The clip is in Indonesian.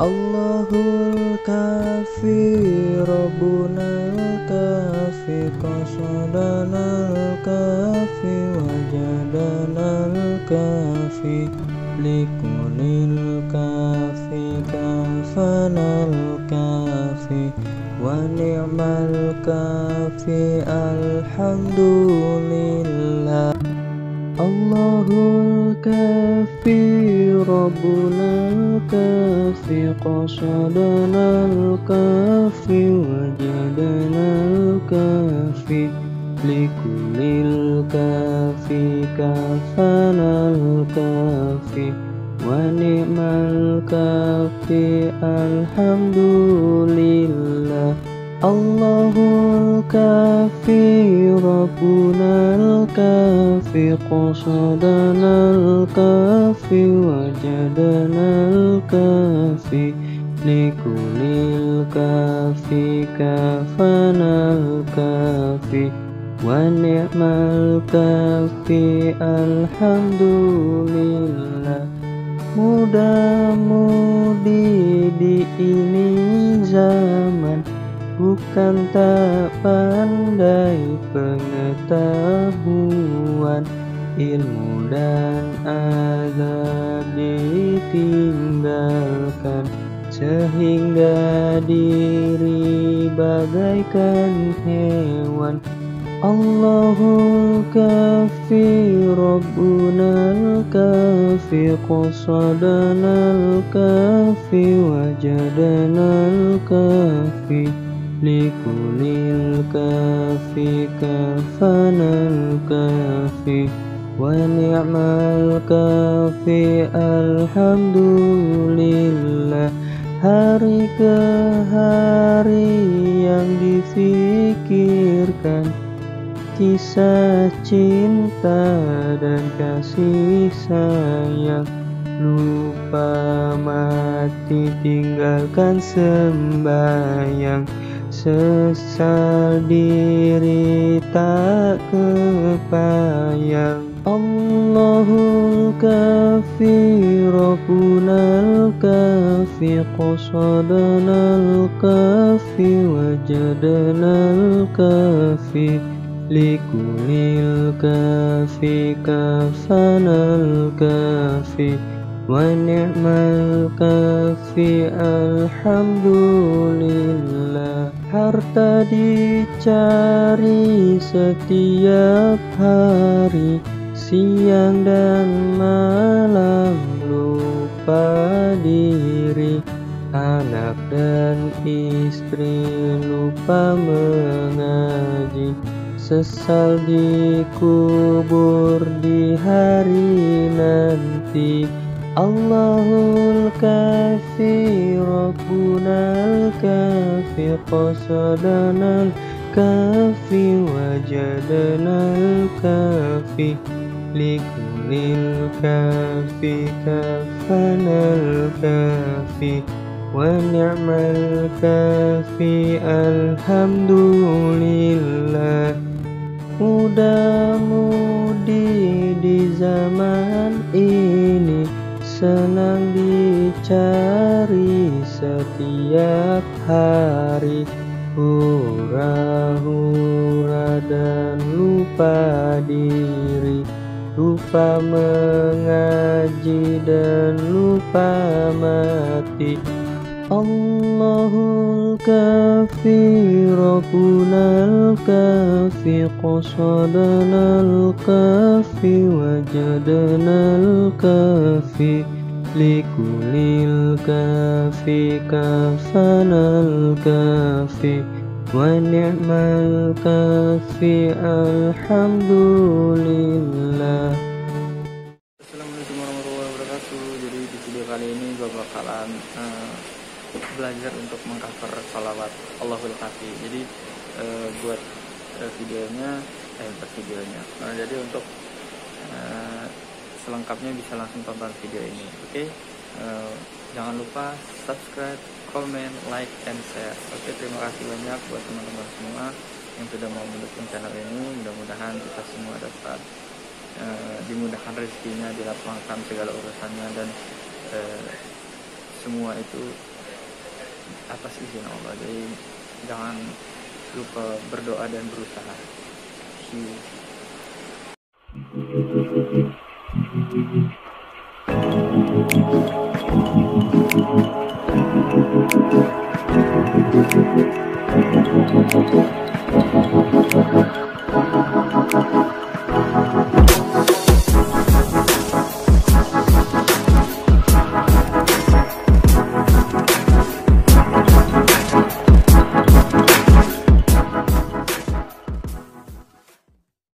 Allahul kafi Rabbuna kafi qasadana kafi wajadana kafi likulil kafi kafana kafi wa ni'mal kafi alhamdulillah. Allahul kafi Rabbuna kafi qasadana kafi wajadana kafi likulil kafi kafana kafi wa ni'mal kafi alhamdulillah Allahul kafi Rabbuna kafi qasadana kafi wajadana kafi likulil kafi kafana kafi wa ni'mal kafi alhamdulillah. Mudah-mudi di ini zaman bukan tak pandai pengetahuan ilmu dan azab ditinggalkan sehingga diri bagaikan hewan. Allahul kafi Rabbuna kafi qasadana kafi wajadana kafi likulil kafi kafanal kafi wa ni'mal kafi alhamdulillah. Hari ke hari yang difikirkan kisah cinta dan kasih sayang. Lupa mati tinggalkan sembayang sesal diri tak kepayang. Allahul kafi Rabbuna kafi qasadana kafi wajadana kafi. Likulil kafi kafana kafi ni'mal kafi alhamdulillah. Harta dicari setiap hari siang dan malam. Lupa diri anak dan istri lupa mengaji. Sesal dikubur di hari nanti Allahul kafi Rabbuna kafi qasadana kafi wajadana kafi likulil kafi kafana kafi wa ni'mal kafi alhamdulillah. Mudah-mudi di zaman ini senang dicari setiap hari. Hura-hura dan lupa diri lupa mengaji dan lupa mati Allahul kafi Rabbuna kafi qasadana kafi wajadana kafi likulil kafi kafana kafi wa ni'mal kafi alhamdulillah Assalamualaikum warahmatullahi wabarakatuh. Jadi di video kali ini gue bakalan eh, belajar untuk mengcover salawat Allahul Kafi. Jadi eh, buat eh, videonya, eh buat videonya. Nah, jadi untuk eh, selengkapnya bisa langsung tonton video ini. Oke, Eh, jangan lupa subscribe, comment, like, and share. Oke, terima kasih banyak buat teman-teman semua yang sudah mau mendukung channel ini. Mudah-mudahan kita semua dapat eh, dimudahkan rezekinya, dilapangkan segala urusannya dan eh, semua itu atas izin Allah. Jadi jangan lupa berdoa dan berusaha. See you.